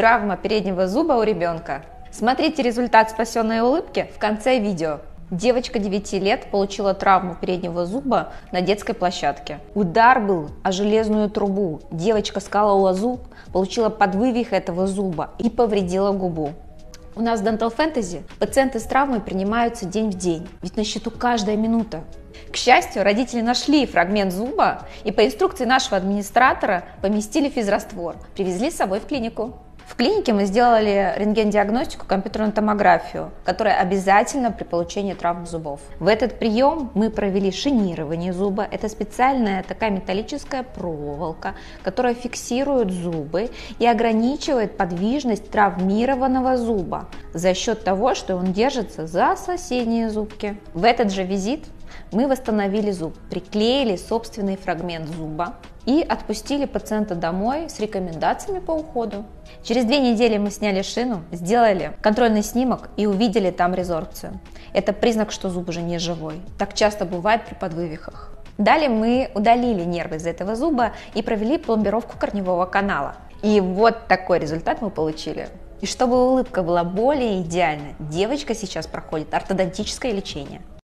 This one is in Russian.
Травма переднего зуба у ребенка. Смотрите результат спасенной улыбки в конце видео. Девочка 9 лет получила травму переднего зуба на детской площадке. Удар был о железную трубу. Девочка скалывала зуб, получила подвывих этого зуба и повредила губу. У нас в Dental Fantasy пациенты с травмой принимаются день в день, ведь на счету каждая минута. К счастью, родители нашли фрагмент зуба и по инструкции нашего администратора поместили физраствор, привезли с собой в клинику. В клинике мы сделали рентген-диагностику, компьютерную томографию, которая обязательно при получении травм зубов. В этот прием мы провели шинирование зуба. Это специальная такая металлическая проволока, которая фиксирует зубы и ограничивает подвижность травмированного зуба за счет того, что он держится за соседние зубки. В этот же визит мы восстановили зуб, приклеили собственный фрагмент зуба и отпустили пациента домой с рекомендациями по уходу. Через две недели мы сняли шину, сделали контрольный снимок и увидели там резорбцию. Это признак, что зуб уже не живой. Так часто бывает при подвывихах. Далее мы удалили нервы из этого зуба и провели пломбировку корневого канала. И вот такой результат мы получили. И чтобы улыбка была более идеальной, девочка сейчас проходит ортодонтическое лечение.